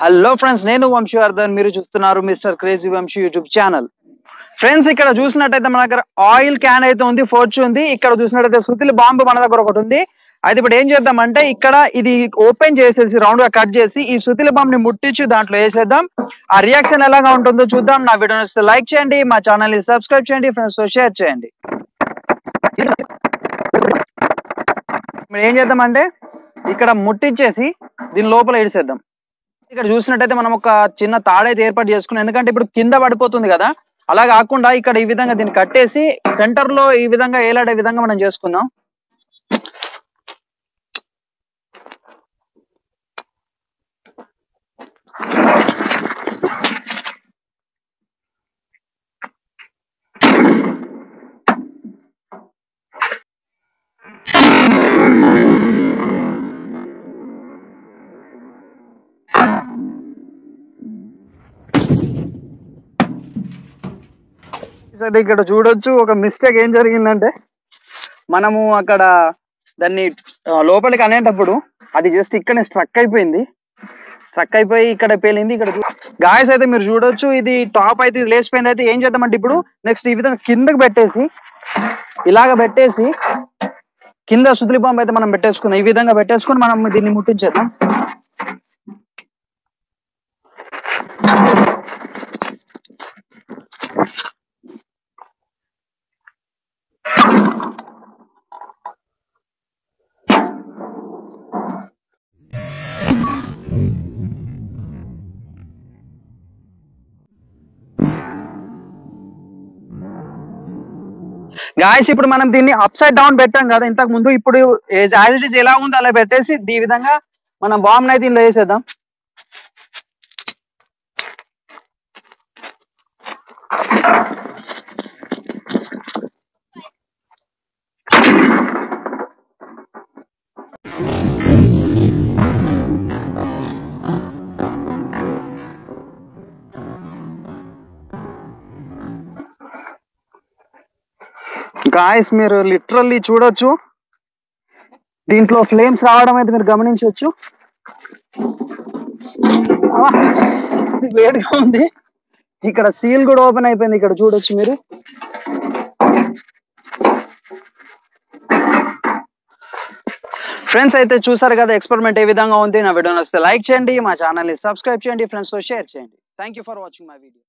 Hello friends నేను వంశీవర్ధన్ మీరు చూస్తున్నారు mister crazy Vamshi YouTube channel. Friends ఇక్కడ చూసినట్టయితే మన దగ్గర ఆయిల్ క్యాన్ అయితే ఉంది ఫోర్చ్ ఉంది. ఇక్కడ చూసినట్టయితే సుతిలి బాంబు మన దగ్గర ఒకటి ఉంది. అయితే ఇప్పుడు ఏం చేద్దామంటే ఇక్కడ ఇది ఓపెన్ చేసేసి రౌండ్గా కట్ చేసి ఈ సుతిలి బాంబ్ని ముట్టించి దాంట్లో వేసేద్దాం. ఆ రియాక్షన్ ఎలాగా ఉంటుందో చూద్దాం. నా వీడియో నచ్చితే లైక్ చేయండి మా ఛానల్ని సబ్స్క్రైబ్ చేయండి ఫ్రెండ్స్తో షేర్ చేయండి. ఏం చేద్దామంటే ఇక్కడ ముట్టించేసి దీని లోపల ఇడిసేద్దాం ఇక్కడ చూసినట్టయితే మనం ఒక చిన్న తాడైతే ఏర్పాటు చేసుకున్నాం. ఎందుకంటే ఇప్పుడు కింద పడిపోతుంది కదా. అలా కాకుండా ఇక్కడ ఈ విధంగా దీన్ని కట్టేసి సెంటర్లో ఈ విధంగా ఏలాడే విధంగా మనం చేసుకుందాం. సరే ఇక్కడ చూడొచ్చు ఒక మిస్టేక్ ఏం జరిగిందంటే మనము అక్కడ దాన్ని లోపలికి అనేటప్పుడు అది జస్ట్ ఇక్కడ స్ట్రక్ అయిపోయింది. స్ట్రక్ అయిపోయి ఇక్కడ పేలింది ఇక్కడ గాయస్ అయితే మీరు చూడొచ్చు ఇది టాప్ అయితే ఇది లేచిపోయింది అయితే ఏం చేద్దామంటే ఇప్పుడు నెక్స్ట్ ఈ విధంగా కిందకి పెట్టేసి ఇలాగ పెట్టేసి కింద సుతిలి బాంబు అయితే మనం పెట్టేసుకుందాం. ఈ విధంగా పెట్టేసుకుని మనం దీన్ని ముట్టించేద్దాం. గాయస్ ఇప్పుడు మనం దీన్ని అప్ సైడ్ డౌన్ పెట్టాం కదా ఇంతకు ముందు ఇప్పుడు యాజ్ ఇట్ ఎలా ఉందో అలా పెట్టేసి ఈ విధంగా మనం బాంబు అయితే దీనిలో వేసేద్దాం. గాయస్ మీరు లిటరల్లీ చూడొచ్చు. దీంట్లో ఫ్లేమ్స్ రావడం అయితే మీరు గమనించవచ్చు వేడిగా ఉంది. ఇక్కడ సీల్ కూడా ఓపెన్ అయిపోయింది. ఇక్కడ చూడొచ్చు మీరు. ఫ్రెండ్స్ అయితే చూసారు కదా ఎక్స్పెరిమెంట్ ఏ విధంగా ఉంది నా వీడియో నచ్చితే లైక్ చేయండి. మా ఛానల్ని సబ్స్క్రైబ్ చేయండి ఫ్రెండ్స్తో షేర్ చేయండి. Thank you for watching my video